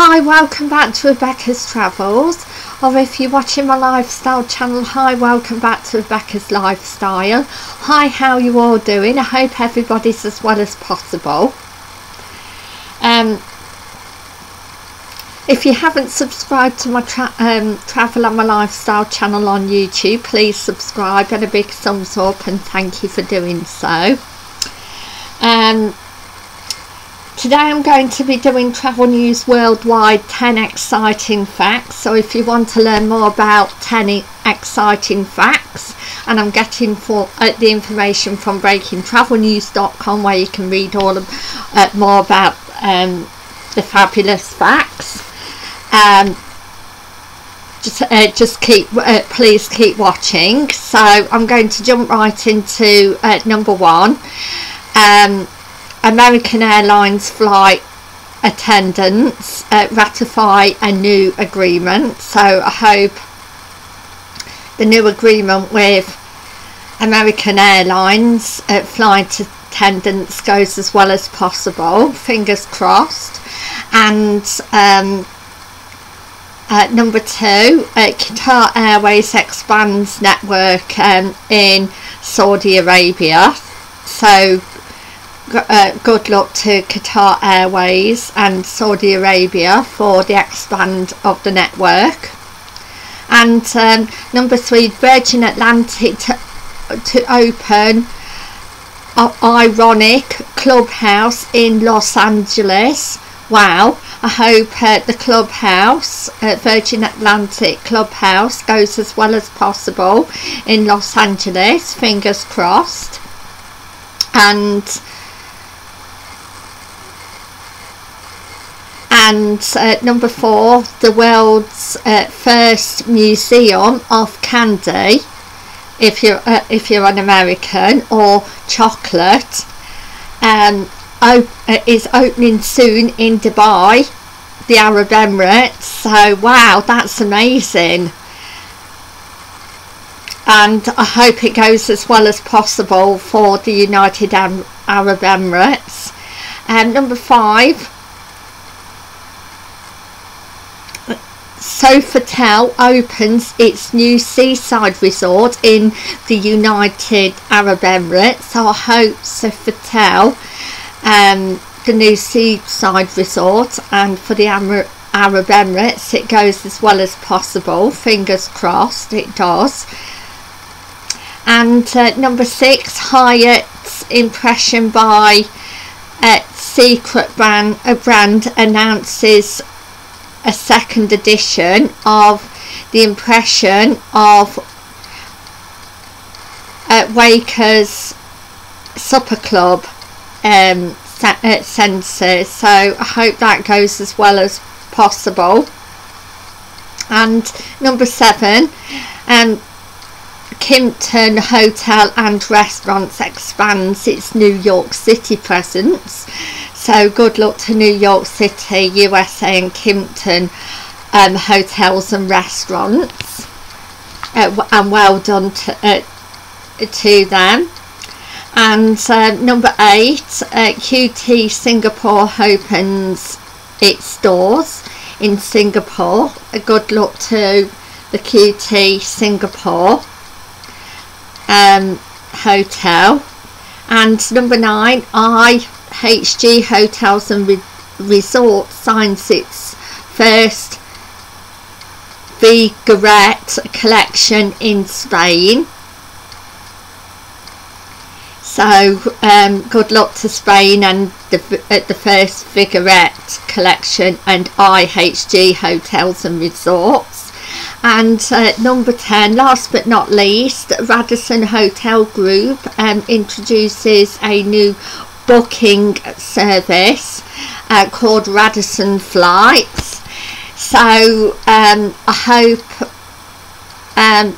Hi, welcome back to Rebecca's Travels. Or if you're watching my lifestyle channel, hi, welcome back to Rebecca's Lifestyle. Hi, how you all doing? I hope everybody's as well as possible. Um, if you haven't subscribed to my tra um, travel and my lifestyle channel on YouTube, please subscribe and a big thumbs up and thank you for doing so. Um, Today I'm going to be doing Travel News Worldwide 10 exciting facts. So if you want to learn more about 10 exciting facts, and I'm getting for uh, the information from breakingtravelnews.com where you can read all of, uh, more about um, the fabulous facts. Um, just, uh, just keep, uh, please keep watching. So I'm going to jump right into uh, number one. Um, American Airlines flight attendants uh, ratify a new agreement. So I hope the new agreement with American Airlines uh, flight attendants goes as well as possible. Fingers crossed. And um, uh, number two, uh, Qatar Airways expands network um, in Saudi Arabia. So uh, good luck to Qatar Airways and Saudi Arabia for the expand of the network. And um, number three, Virgin Atlantic to, to open ironic clubhouse in Los Angeles. Wow, I hope uh, the clubhouse, uh, Virgin Atlantic clubhouse, goes as well as possible in Los Angeles. Fingers crossed. And and uh, number four the world's uh, first museum of candy if you're uh, if you're an American or chocolate. Um, op uh, is opening soon in Dubai the Arab Emirates. So wow that's amazing. And I hope it goes as well as possible for the United Arab Emirates. And um, number five Sofitel opens its new seaside resort in the United Arab Emirates. I hope Sofitel, um, the new seaside resort, and for the Arab Emirates, it goes as well as possible. Fingers crossed, it does. And uh, number six, Hyatt's impression by uh, Secret brand, a brand announces a second edition of the impression of uh, Wakers Supper Club um, uh, sensors so I hope that goes as well as possible. And number seven um, Kimpton Hotel and Restaurants expands its New York City presence so good luck to New York City, USA and Kimpton um, hotels and restaurants. Uh, and well done to, uh, to them. And uh, number eight, uh, QT Singapore opens its doors in Singapore. A good luck to the QT Singapore um, hotel. And number nine, I HG Hotels and Re Resorts signs its first Vignette collection in Spain. So um, good luck to Spain and the, at the first Vignette collection and IHG Hotels and Resorts. And uh, number 10, last but not least, Radisson Hotel Group um, introduces a new booking service uh, called Radisson Flights. So um, I hope um,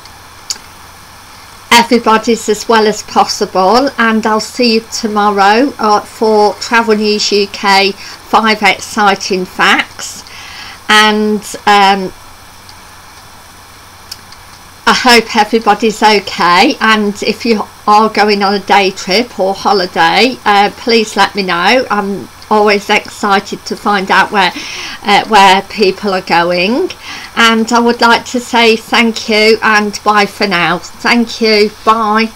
everybody's as well as possible and I'll see you tomorrow uh, for Travel News UK 5 exciting facts and um, I hope everybody's okay and if you are going on a day trip or holiday uh, please let me know. I'm always excited to find out where uh, where people are going. And I would like to say thank you and bye for now. Thank you. Bye